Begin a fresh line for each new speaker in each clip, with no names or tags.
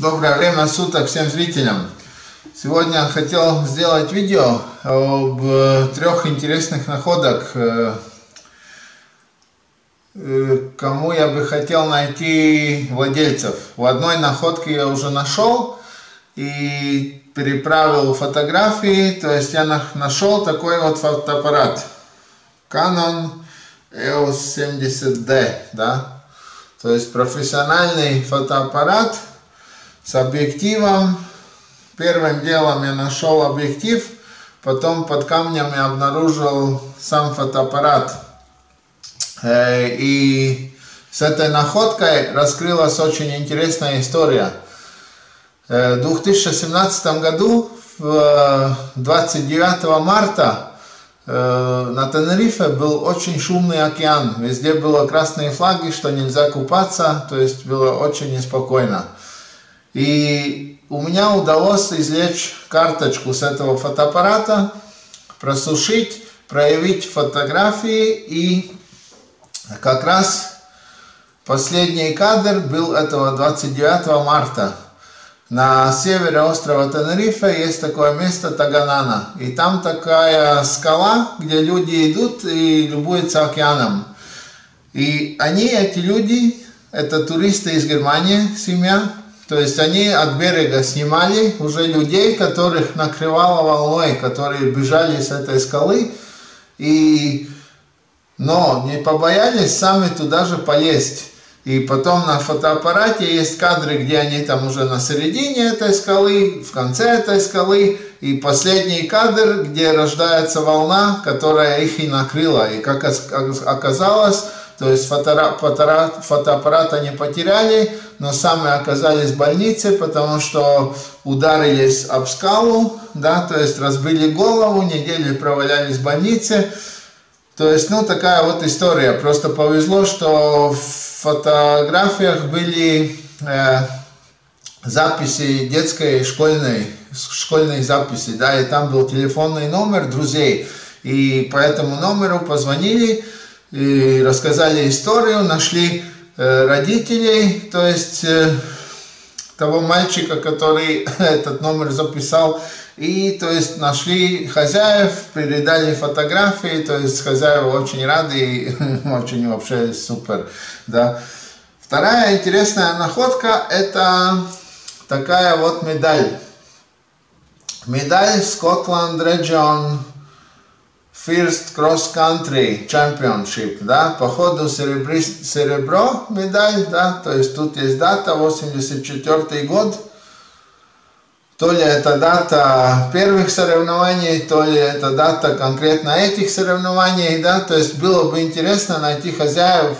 Доброе время суток всем зрителям. Сегодня хотел сделать видео об э, трех интересных находок. Э, э, кому я бы хотел найти владельцев. В одной находке я уже нашел и переправил фотографии. То есть я нашел такой вот фотоаппарат. Canon EOS 70D. Да? То есть профессиональный фотоаппарат – с объективом. Первым делом я нашел объектив, потом под камнями обнаружил сам фотоаппарат. Э, и с этой находкой раскрылась очень интересная история. Э, в 2017 году, 29 марта, э, на Тенерифе был очень шумный океан. Везде было красные флаги, что нельзя купаться, то есть было очень неспокойно. И у меня удалось извлечь карточку с этого фотоаппарата, просушить, проявить фотографии и как раз последний кадр был этого 29 марта. На севере острова Тенерифе есть такое место Таганана. И там такая скала, где люди идут и любуются океаном. И они, эти люди, это туристы из Германии, семья, то есть они от берега снимали уже людей, которых накрывало волной, которые бежали с этой скалы, и, но не побоялись сами туда же полезть. И потом на фотоаппарате есть кадры, где они там уже на середине этой скалы, в конце этой скалы, и последний кадр, где рождается волна, которая их и накрыла. И как оказалось, то есть фотоаппарат они потеряли, но сами оказались в больнице, потому что ударились об скалу, да, то есть разбили голову, неделю провалялись в больнице. То есть, ну, такая вот история. Просто повезло, что в фотографиях были э, записи детской школьной, школьной записи, да, и там был телефонный номер друзей. И по этому номеру позвонили, и рассказали историю, нашли э, родителей, то есть э, того мальчика, который этот номер записал, и то есть нашли хозяев, передали фотографии, то есть хозяева очень рады и очень вообще супер, да. Вторая интересная находка это такая вот медаль. Медаль Scotland Region First Cross Country Championship, да, по ходу серебри, серебро медаль, да, то есть тут есть дата, 84 год, то ли это дата первых соревнований, то ли это дата конкретно этих соревнований, да, то есть было бы интересно найти хозяев,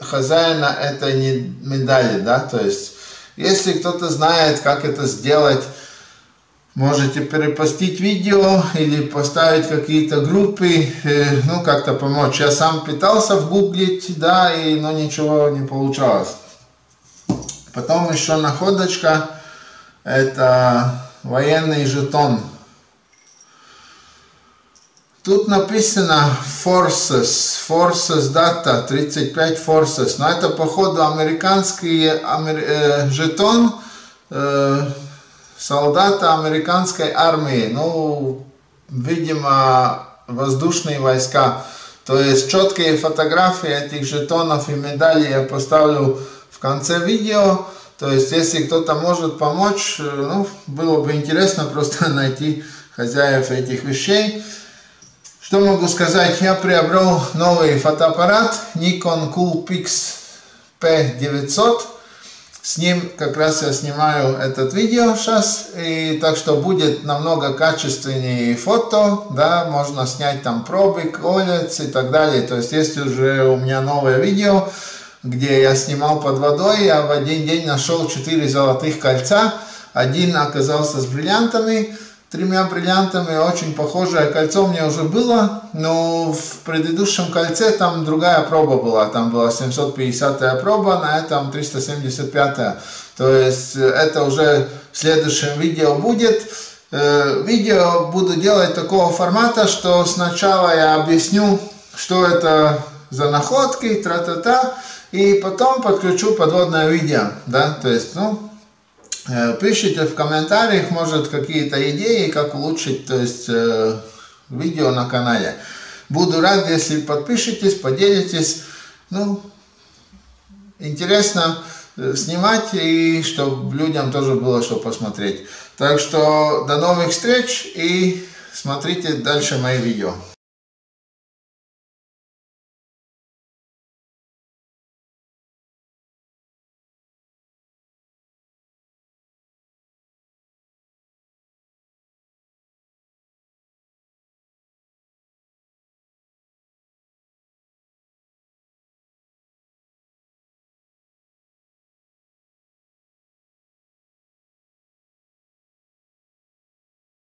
хозяина этой медали, да, то есть если кто-то знает, как это сделать, Можете перепостить видео или поставить какие-то группы, э, ну как-то помочь. Я сам пытался вгуглить, да, и, но ничего не получалось. Потом еще находочка, это военный жетон. Тут написано Forces, Forces дата, 35 Forces, но это походу американский амер, э, жетон, э, солдата американской армии, ну, видимо, воздушные войска. То есть четкие фотографии этих жетонов и медалей я поставлю в конце видео. То есть, если кто-то может помочь, ну, было бы интересно просто найти хозяев этих вещей. Что могу сказать? Я приобрел новый фотоаппарат Nikon Coolpix P900. С ним как раз я снимаю этот видео сейчас, и так что будет намного качественнее фото, да, можно снять там пробы, колец и так далее. То есть есть уже у меня новое видео, где я снимал под водой, я в один день нашел 4 золотых кольца, один оказался с бриллиантами, тремя бриллиантами, очень похожее кольцо мне уже было, но в предыдущем кольце там другая проба была, там была 750 проба, на этом 375. -я. То есть э, это уже в следующем видео будет. Э, видео буду делать такого формата, что сначала я объясню, что это за находки, тра-та-та, и потом подключу подводное видео, да, то есть, ну, пишите в комментариях, может, какие-то идеи, как улучшить то есть, э, видео на канале. Буду рад, если подпишитесь, поделитесь. Ну, интересно э, снимать и чтобы людям тоже было что посмотреть. Так что до новых встреч и смотрите дальше мои видео.